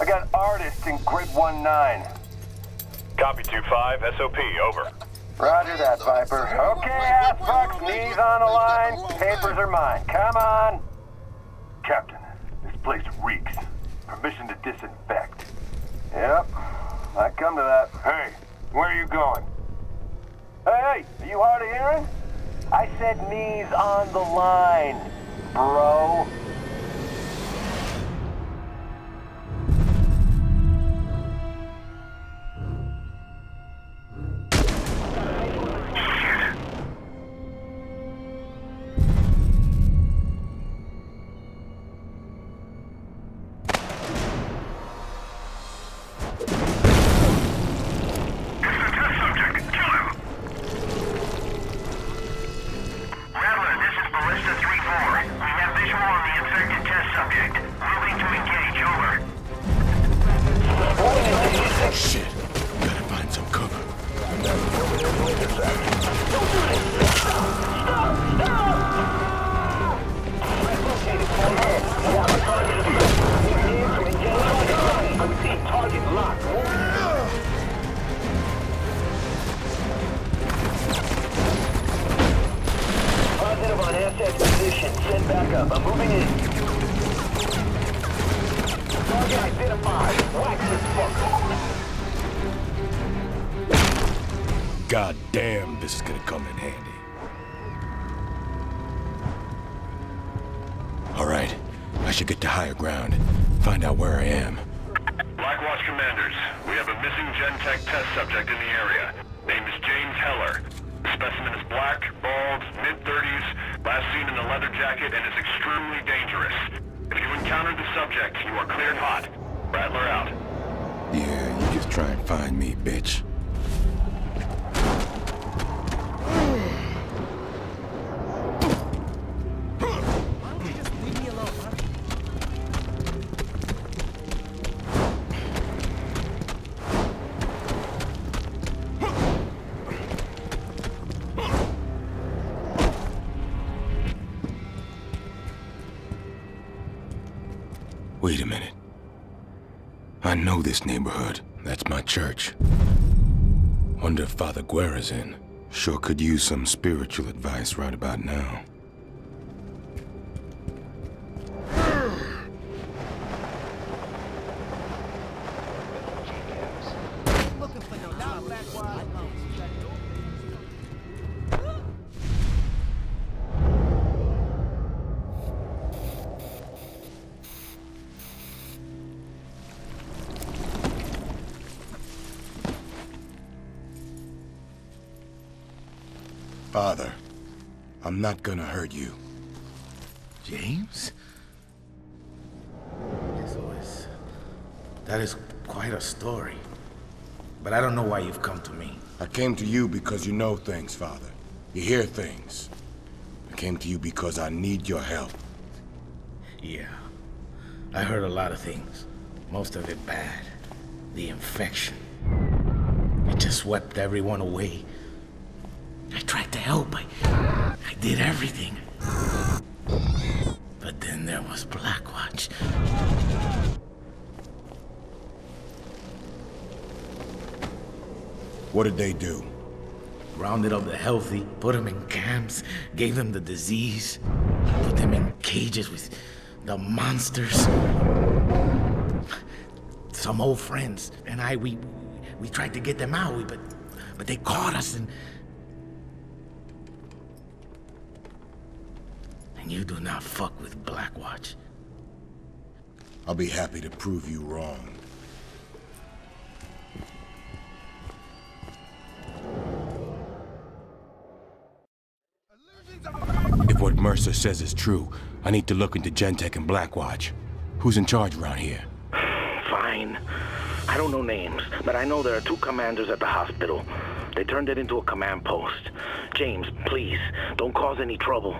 I got artists in grid 1-9. Copy 2-5, SOP, over. Roger that, Viper. Okay, ass fucks, knees on the line. Papers are mine. Come on. Captain, this place reeks. Permission to disinfect. Yep, I come to that. Hey, where are you going? Hey, hey, are you hard of hearing? I said knees on the line, bro. Position. Send back up. I'm moving in. Target identified. Wax this fucker. God damn, this is gonna come in handy. All right, I should get to higher ground. Find out where I am. Blackwatch commanders, we have a missing Gentek test subject in the area. Name is James Heller. The Specimen is black, bald, mid-30s, last seen in a leather jacket, and is extremely dangerous. If you encounter the subject, you are cleared hot. Rattler out. Yeah, you just try and find me, bitch. This neighborhood. That's my church. Wonder if Father Guerra's in. Sure could use some spiritual advice right about now. Father, I'm not gonna hurt you. James? Eso es. That is quite a story. But I don't know why you've come to me. I came to you because you know things, Father. You hear things. I came to you because I need your help. Yeah. I heard a lot of things. Most of it bad. The infection. It just swept everyone away. I tried to help. I, I did everything. But then there was Blackwatch. What did they do? Rounded up the healthy, put them in camps, gave them the disease, put them in cages with the monsters. Some old friends and I, we we tried to get them out, but but they caught us and you do not fuck with Blackwatch. I'll be happy to prove you wrong. If what Mercer says is true, I need to look into Gentek and Blackwatch. Who's in charge around here? Fine. I don't know names, but I know there are two commanders at the hospital. They turned it into a command post. James, please, don't cause any trouble.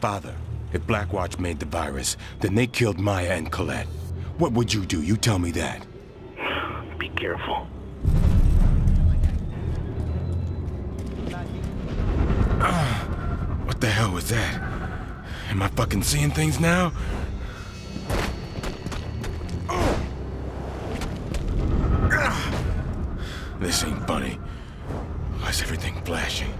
Father, if Blackwatch made the virus, then they killed Maya and Colette. What would you do? You tell me that. Be careful. What the hell was that? Am I fucking seeing things now? This ain't funny. Why's everything flashing?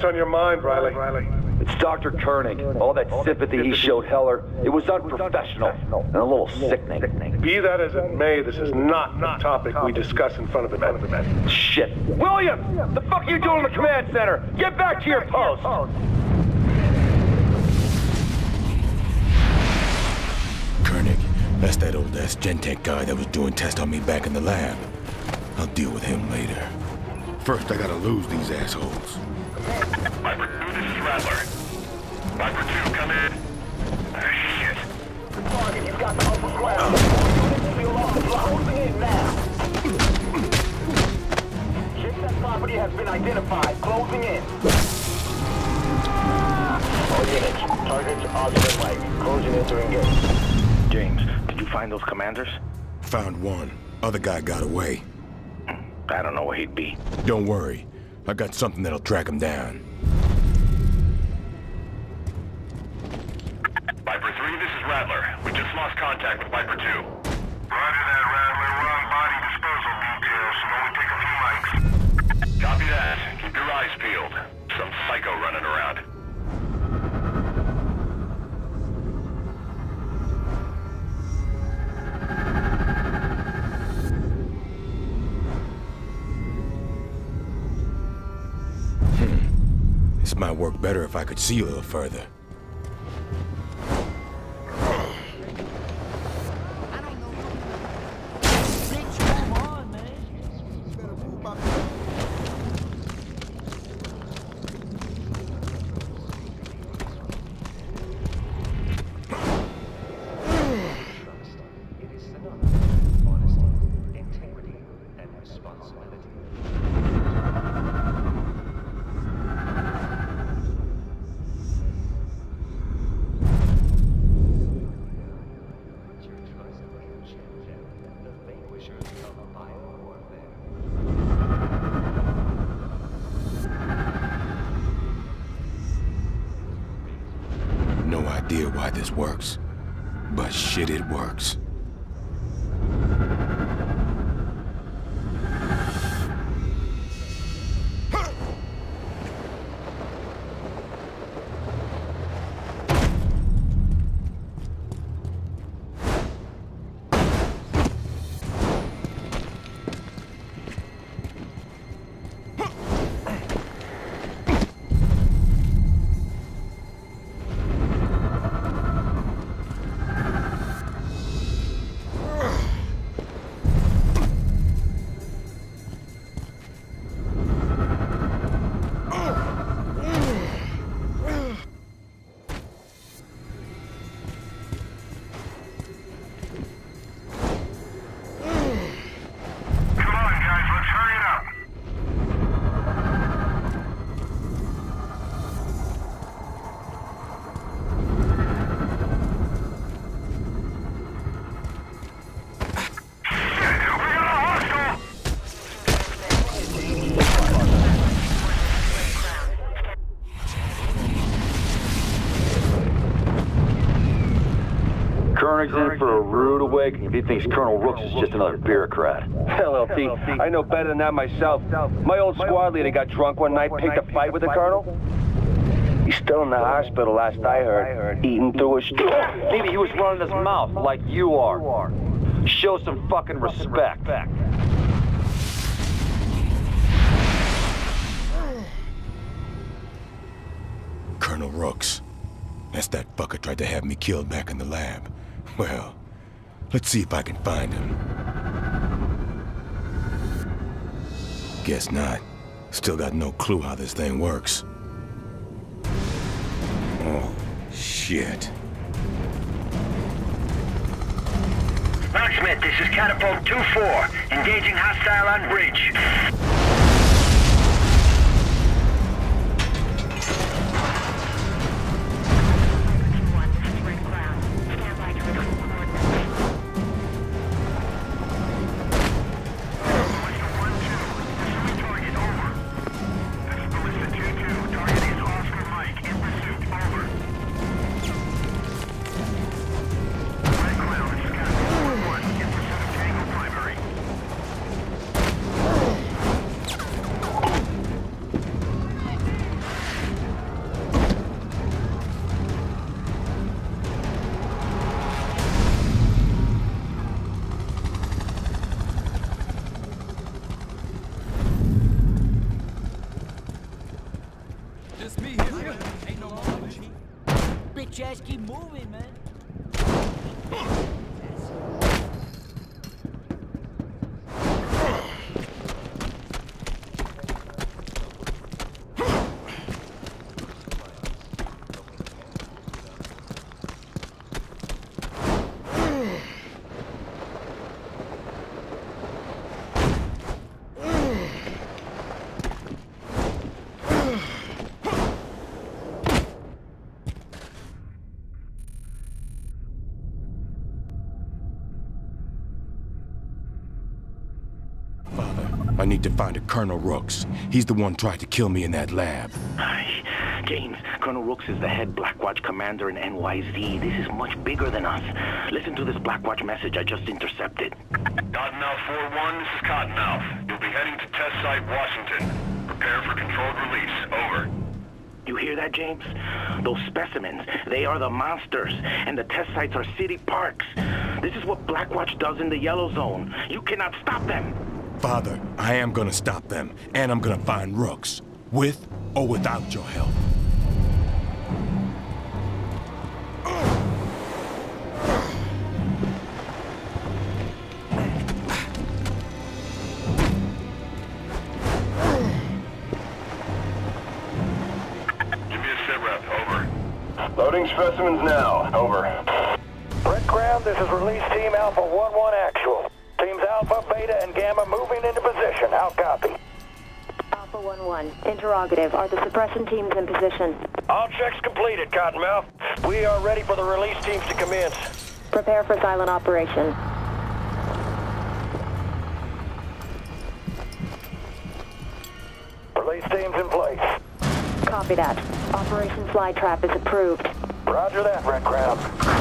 What's on your mind, Riley? It's Dr. Koenig. All that sympathy he showed Heller, it was unprofessional and a little sickening. Be that as it may, this is not the topic we discuss in front of the men. Shit. William! The fuck are you doing in the command center? Get back to your post! Koenig, that's that old ass Gentek guy that was doing tests on me back in the lab. I'll deal with him later. First, I gotta lose these assholes. Viper 2, this is Rattler. Viper 2, come in. Shit. Target, you've got the upper ground. Feel off the closing in now. Shipset property has been identified. Closing in. All units, targets the way. Closing in to engage. James, did you find those commanders? Found one. Other guy got away. I don't know where he'd be. Don't worry. I got something that'll track him down. Viper 3, this is Rattler. We just lost contact with Viper 2. Roger that, Might work better if I could see a little further. Idea why this works. But shit, it works. If he thinks Colonel Rooks is just another bureaucrat. Hell, LT, I know better than that myself. My old squad leader got drunk one night, picked a fight with the colonel. He's still in the hospital, last I heard. Eating through his... Maybe he was running his mouth like you are. Show some fucking respect. Colonel Rooks. That's that fucker tried to have me killed back in the lab. Well, let's see if I can find him. Guess not. Still got no clue how this thing works. Oh, shit. Locksmith, this is Catapult 2-4. Engaging hostile on bridge. Man. Need to find a Colonel Rooks. He's the one tried to kill me in that lab. Hi, James. Colonel Rooks is the head Blackwatch commander in NYZ. This is much bigger than us. Listen to this Blackwatch message I just intercepted. Cottonmouth 4-1, this is Cottonmouth. You'll be heading to test site Washington. Prepare for controlled release. Over. You hear that, James? Those specimens, they are the monsters, and the test sites are city parks. This is what Blackwatch does in the Yellow Zone. You cannot stop them. Father, I am gonna stop them, and I'm gonna find Rooks. With or without your help. Give me a sit rep. Over. Loading specimens now. Over. Red Ground, this is release team Alpha 1-1 actual. Teams Alpha, Beta, and Gamma moving into position. How copy? Alpha 1-1. Interrogative. Are the suppression teams in position? All checks completed, Cottonmouth. We are ready for the release teams to commence. Prepare for silent operation. Release teams in place. Copy that. Operation Flytrap is approved. Roger that, Red Ground.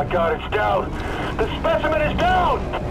my god, it's down! The specimen is down!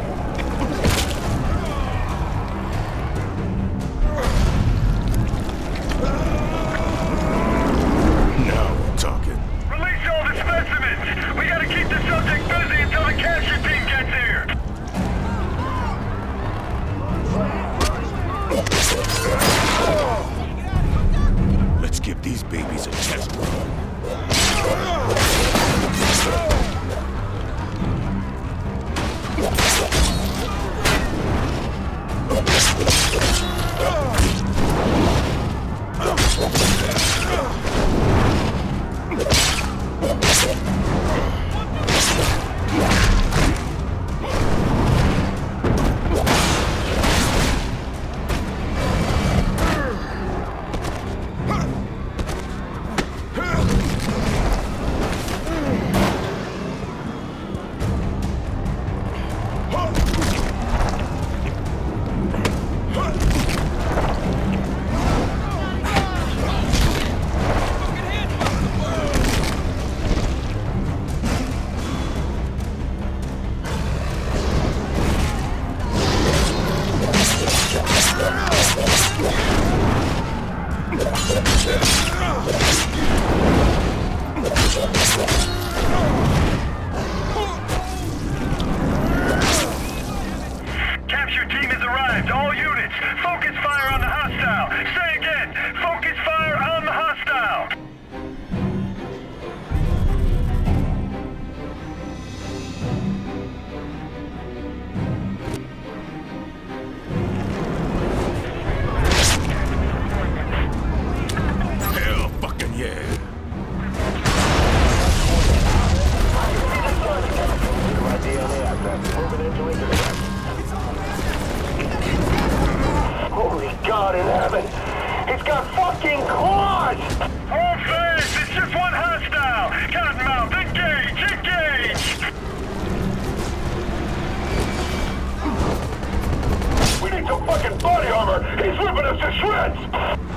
fucking claws! All face! It's just one hostile! Cottonmouth, engage! Engage! We need some fucking body armor! He's ripping us to shreds!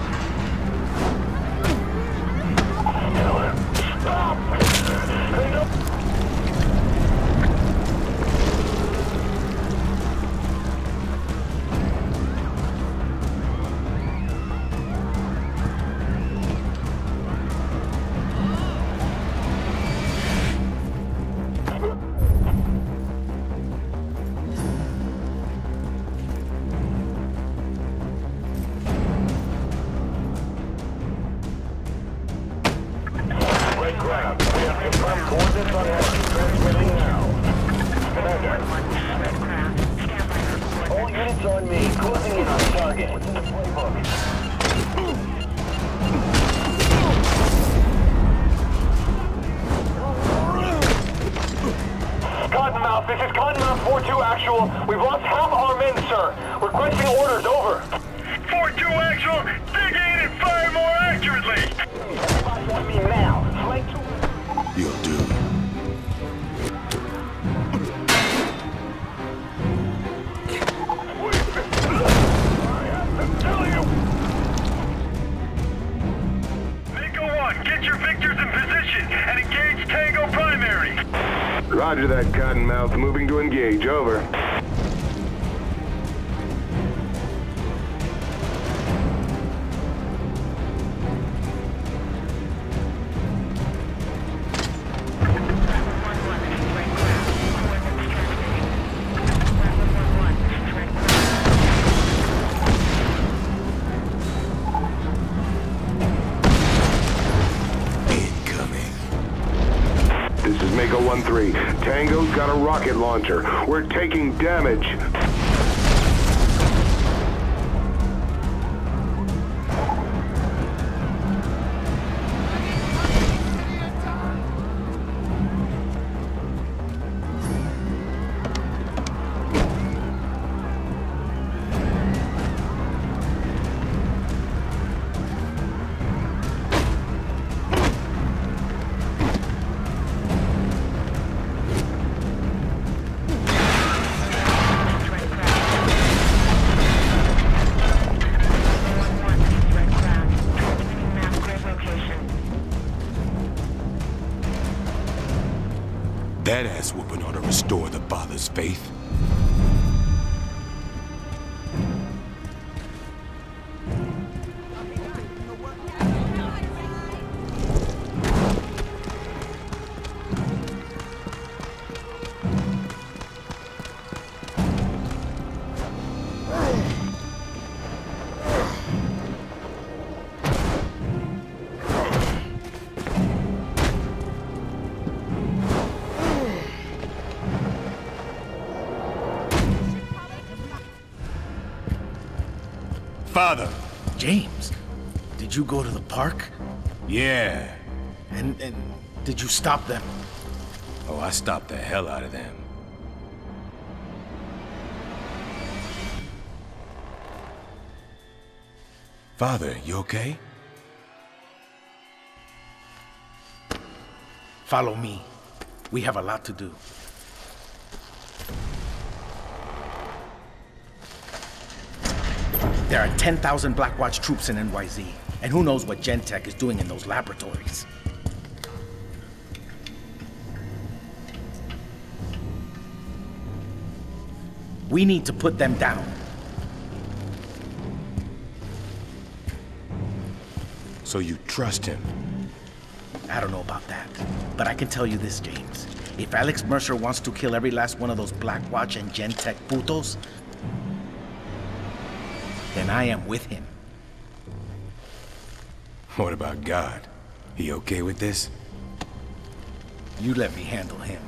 that cottonmouth. Moving to engage. Over. Hunter. We're taking damage. Father's faith. Father! James, did you go to the park? Yeah. And, and did you stop them? Oh, I stopped the hell out of them. Father, you okay? Follow me. We have a lot to do. There are 10,000 Blackwatch troops in NYZ, and who knows what Gentek is doing in those laboratories. We need to put them down. So you trust him? I don't know about that, but I can tell you this, James. If Alex Mercer wants to kill every last one of those Blackwatch and Gentek putos, then I am with him. What about God? He okay with this? You let me handle him.